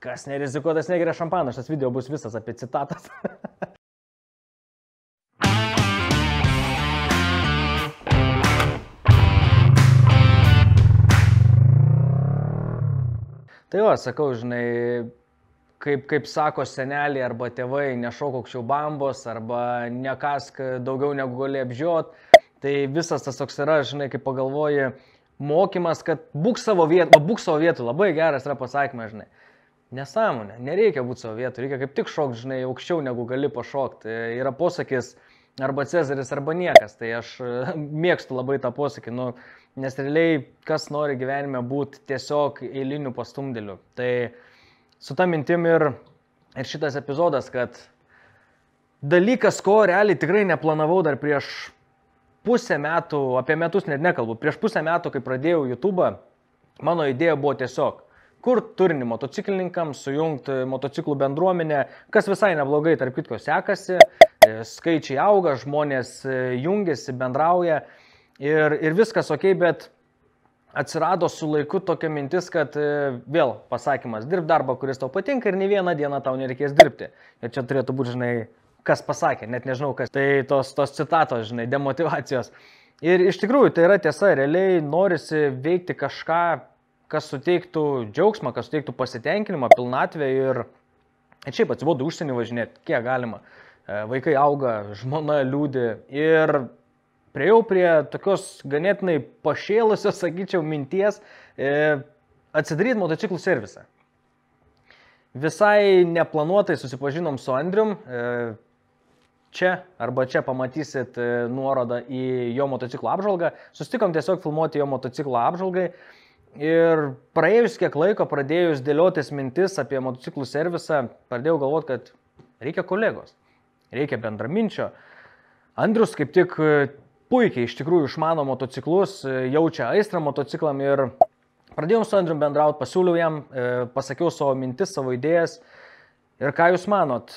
Kas nerizikuotas negeria šampaną, šis video bus visas apie citatas. tai jo, sakau, žinai, kaip, kaip sako seneliai arba tėvai, nešok aukščiau bambos arba nekask daugiau negu gali apžiot. Tai visas tas toks yra, žinai, kaip pagalvoji, mokymas, kad būk savo vietų, būk savo vietų, labai geras yra pasakymas, žinai. Nesąmonė, nereikia būti savo vietų, reikia kaip tik šokti, žinai, aukščiau negu gali pašokti. Yra posakis arba Cezaris, arba niekas, tai aš mėgstu labai tą posakį, nu, nes realiai kas nori gyvenime būti tiesiog eiliniu pastumdėliu. Tai su ta mintim ir, ir šitas epizodas, kad dalykas, ko realiai tikrai neplanavau dar prieš pusę metų, apie metus net nekalbu, prieš pusę metų, kai pradėjau YouTube, mano idėja buvo tiesiog kur turinį motociklininkams, sujungti motociklų bendruomenę, kas visai neblogai, tarp kitko, sekasi, e, skaičiai auga, žmonės e, jungiasi, bendrauja ir, ir viskas ok, bet atsirado su laiku tokia mintis, kad e, vėl pasakymas, dirb darbą, kuris tau patinka ir ne vieną dieną tau nereikės dirbti. Ir čia turėtų būti, žinai, kas pasakė, net nežinau kas. Tai tos, tos citatos, žinai, demotivacijos. Ir iš tikrųjų tai yra tiesa, realiai norisi veikti kažką, kas suteiktų džiaugsmą, kas suteiktų pasitenkinimą, pilnatvę ir, ir šiaip atsibodu užsienį važinėti, kiek galima. E, vaikai auga, žmona liūdi ir priejau prie tokios ganėtinai pašėlusios, sakyčiau, minties e, atsidaryti motociklų servisą. Visai neplanuotai susipažinom su Andrium, e, čia arba čia pamatysit e, nuorodą į jo motociklo apžvalgą. Sustikom tiesiog filmuoti jo motociklo apžvalgai. Ir praėjus kiek laiko, pradėjus dėliotis mintis apie motociklų servisą, pradėjau galvoti, kad reikia kolegos, reikia bendraminčio. Andrius kaip tik e, puikiai iš tikrųjų išmano motociklus, e, jaučia aistrą motociklam ir pradėjom su Andriu bendrauti, pasiūliau jam, pasakiau savo mintis, savo idėjas. Ir ką Jūs manot,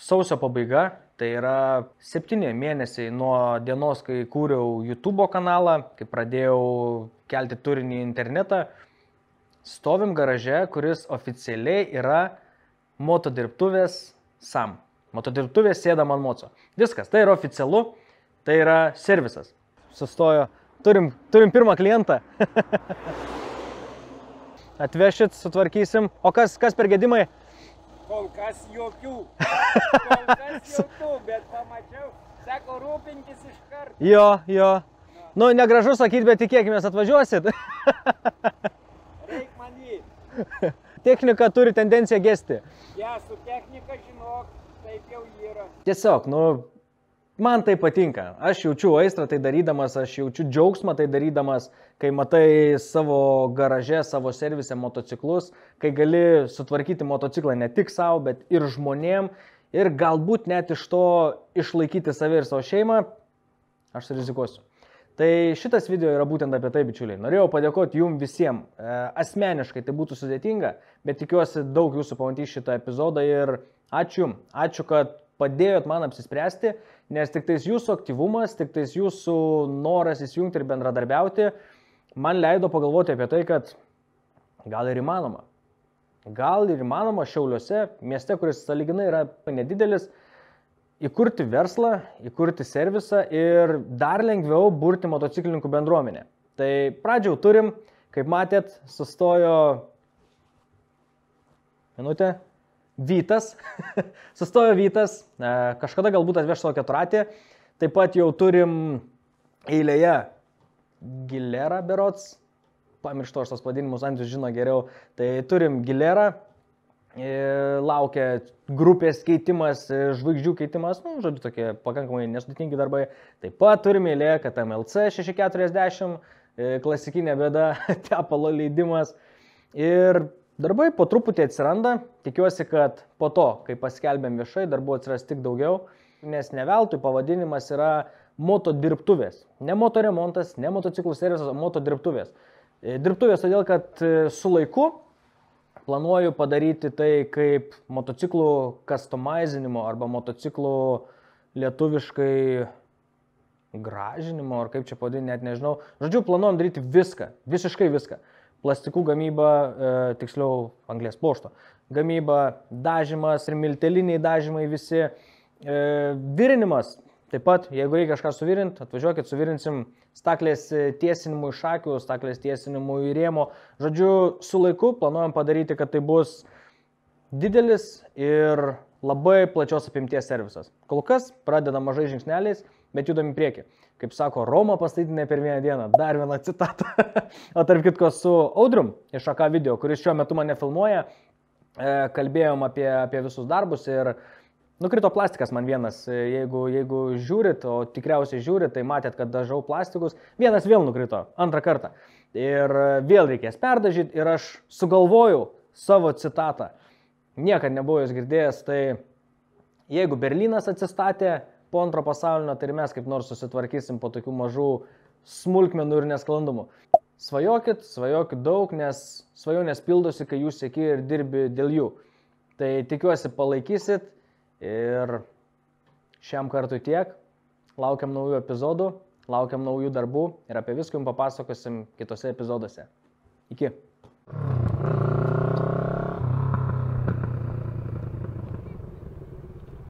sausio pabaiga, Tai yra septyni mėnesiai nuo dienos, kai kūriau YouTube kanalą, kai pradėjau kelti turinį į internetą. Stovim garaže, kuris oficialiai yra motodirbtuvės SAM. Motodirbtuvės sėda man moco. Viskas, tai yra oficialu, tai yra servisas. Sustojo, turim, turim pirmą klientą. Atvešit, sutvarkysim. O kas, kas per gedimai? Kol kas jokių. Kol kas jokių, bet pamačiau, sako, rūpinkis iš karto. Jo, jo. Nu, negražu sakyti, bet tikėkime, atvažiuosit. Reik man jį. Technika turi tendenciją gesti. Ja, su technika, žinok, taip jau yra. Tiesiog, nu, man tai patinka. Aš jaučiu aistrą tai darydamas, aš jaučiu džiaugsmą tai darydamas, kai matai savo garaže, savo servise motociklus, kai gali sutvarkyti motociklą ne tik savo, bet ir žmonėm ir galbūt net iš to išlaikyti save ir savo šeimą, aš rizikuosiu. Tai šitas video yra būtent apie tai, bičiuliai. Norėjau padėkoti jums visiems. E, asmeniškai tai būtų sudėtinga, bet tikiuosi daug jūsų pamatys šitą epizodą ir ačiū. Ačiū, kad padėjot man apsispręsti, nes tik tais jūsų aktyvumas, tik tais jūsų noras įsijungti ir bendradarbiauti man leido pagalvoti apie tai, kad gal ir įmanoma. Gal ir įmanoma Šiauliuose, mieste, kuris saliginai yra nedidelis, įkurti verslą, įkurti servisą ir dar lengviau burti motociklininkų bendruomenę. Tai pradžiau turim, kaip matėt, sustojo minutė, Vytas, sustojo Vytas, e, kažkada galbūt atveš savo keturatį, taip pat jau turim eilėje Gilera berots, pamirštu aš tos pavadinimus, Andrius žino geriau, tai turim Gilerą, e, laukia grupės keitimas, e, žvaigždžių keitimas, nu, žodžiu, tokie pakankamai nesudėtingi darbai. Taip pat turime eilėje, kad MLC 640, klasikinė bėda, tepalo leidimas. Ir Darbai po truputį atsiranda, tikiuosi, kad po to, kai paskelbėm viešai, darbų atsiras tik daugiau, nes ne veltui pavadinimas yra moto dirbtuvės. Ne moto remontas, ne motociklų servisas, o moto dirbtuvės. E, dirbtuvės todėl, kad e, su laiku planuoju padaryti tai kaip motociklų customizinimo arba motociklų lietuviškai gražinimo, ar kaip čia pavadinti, net nežinau. Žodžiu, planuojam daryti viską, visiškai viską plastikų gamyba, e, tiksliau anglės plošto gamyba, dažymas ir milteliniai dažymai visi, e, virinimas. Taip pat, jeigu reikia kažką suvirinti, atvažiuokit, suvirinsim staklės tiesinimui šakių, staklės tiesinimui rėmo. Žodžiu, su laiku planuojam padaryti, kad tai bus didelis ir labai plačios apimties servisas. Kol kas pradedam mažai žingsneliais, bet judam į priekį. Kaip sako, Roma pastatyti ne per vieną dieną. Dar vieną citatą. o tarp kitko su Audrum iš AK video, kuris šiuo metu mane filmuoja, e, kalbėjom apie, apie visus darbus ir nukrito plastikas man vienas. E, jeigu, jeigu žiūrit, o tikriausiai žiūrit, tai matėt, kad dažau plastikus. Vienas vėl nukrito, antrą kartą. Ir vėl reikės perdažyti ir aš sugalvojau savo citatą. Niekad nebuvau jos girdėjęs, tai jeigu Berlynas atsistatė, po antro pasaulinio, tai ir mes kaip nors susitvarkysim po tokių mažų smulkmenų ir nesklandumų. Svajokit, svajokit daug, nes svajonės pildosi, kai jūs sėki ir dirbi dėl jų. Tai tikiuosi palaikysit ir šiam kartui tiek. Laukiam naujų epizodų, laukiam naujų darbų ir apie viską jums papasakosim kitose epizoduose. Iki.